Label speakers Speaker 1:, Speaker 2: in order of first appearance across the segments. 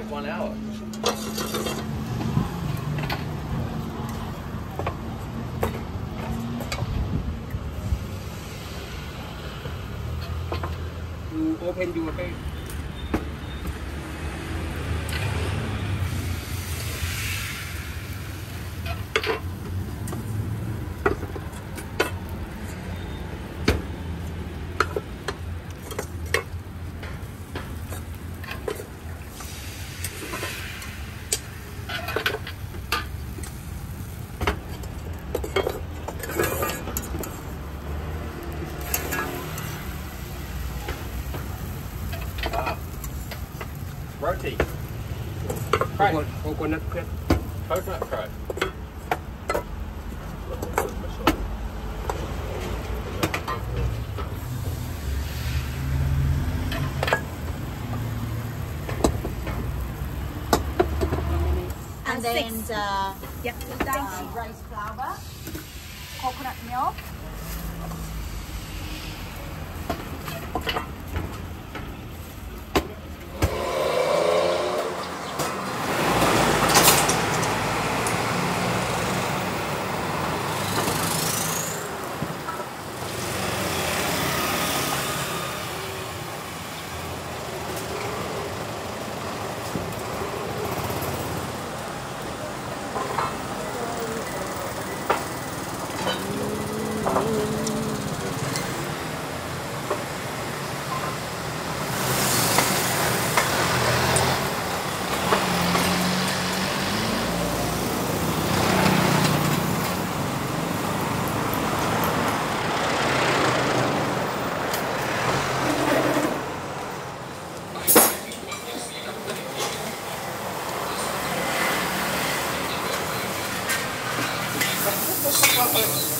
Speaker 1: like one hour.
Speaker 2: You open your
Speaker 1: Roti. Coconut,
Speaker 2: coconut crepe.
Speaker 1: Coconut crepe.
Speaker 2: And then uh, yep. uh, rice flour, coconut milk. Qual foi?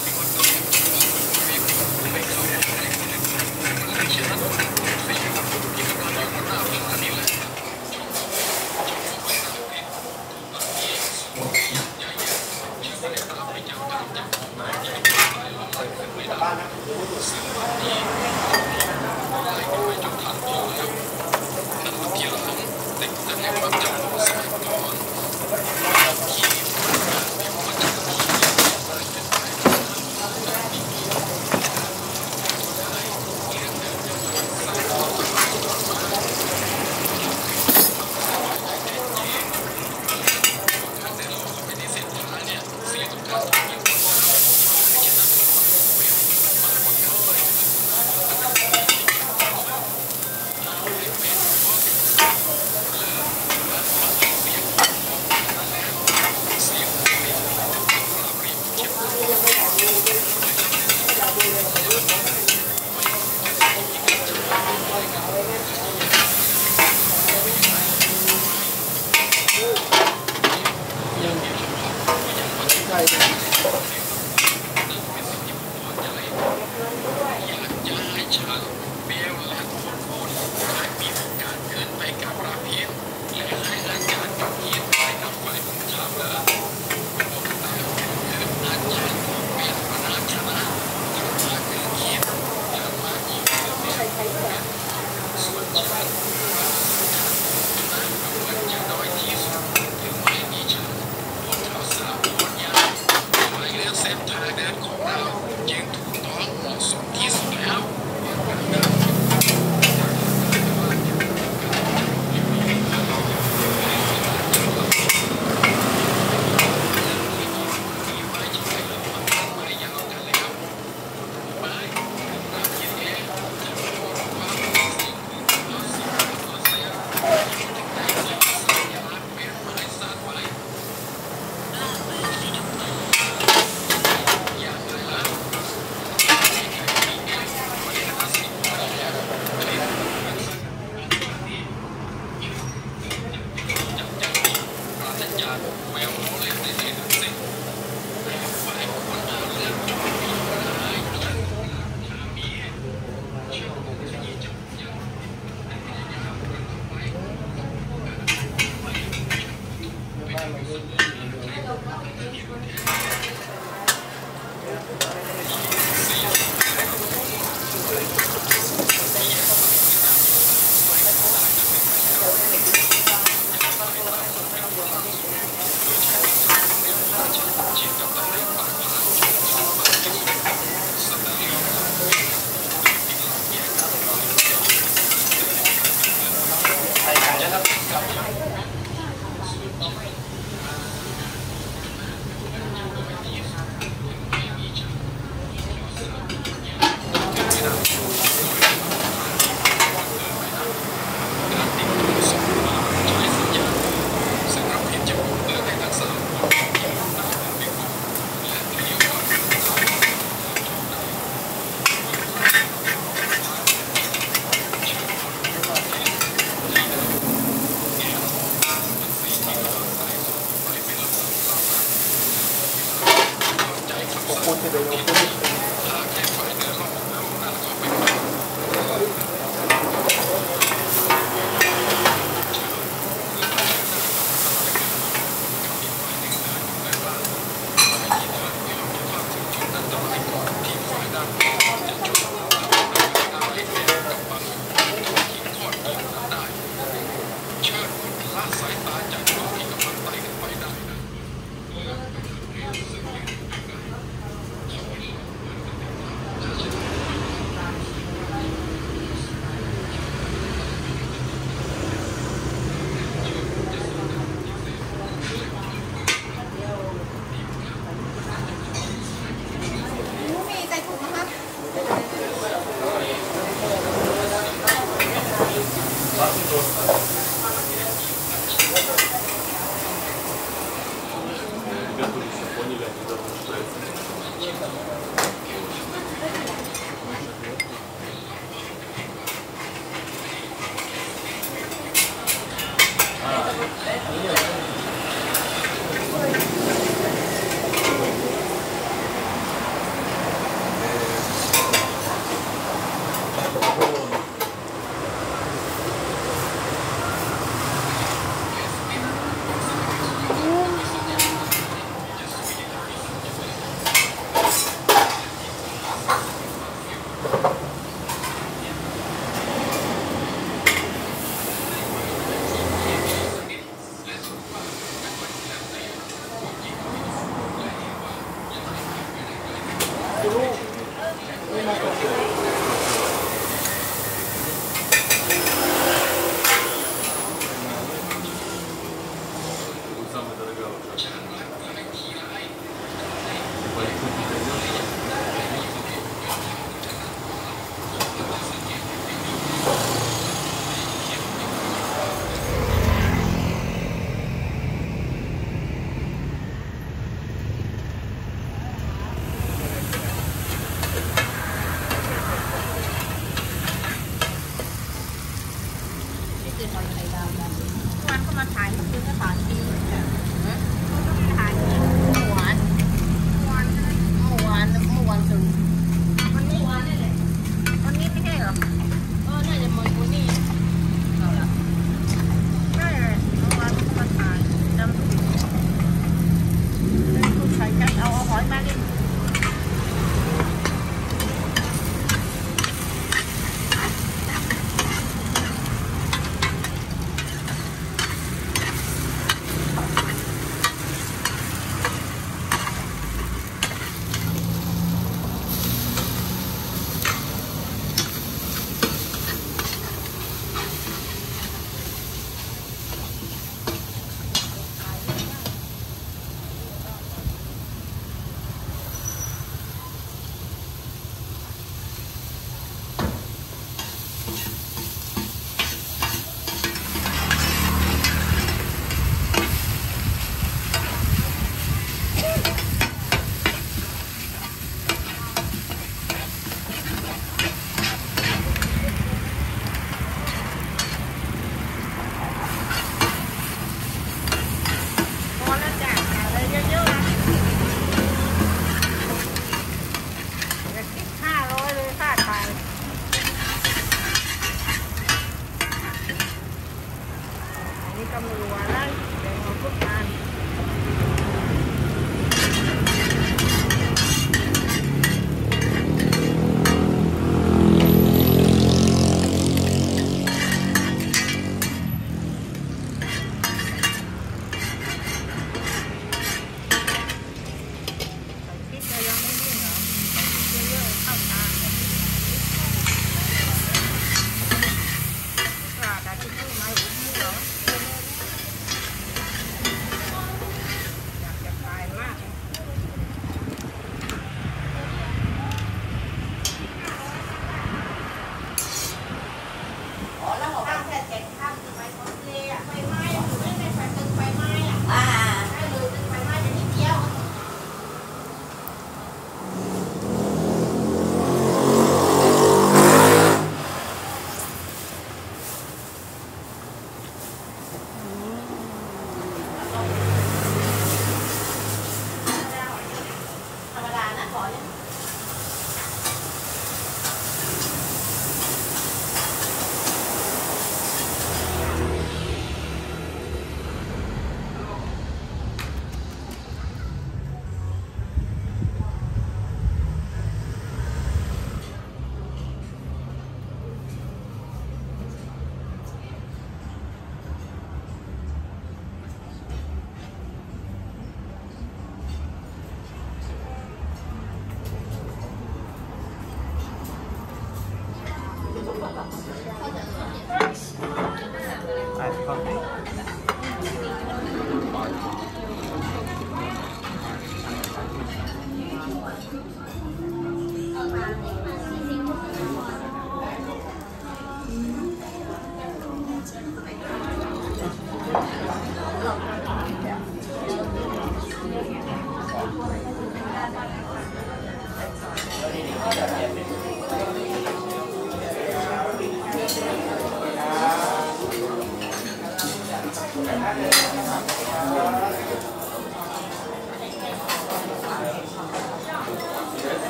Speaker 3: trong người quả đấy để ngồi cút bàn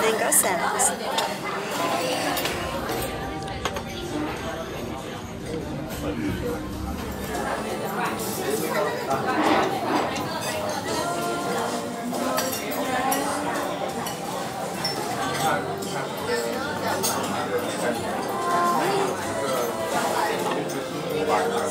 Speaker 4: fish. Mango salad. 와.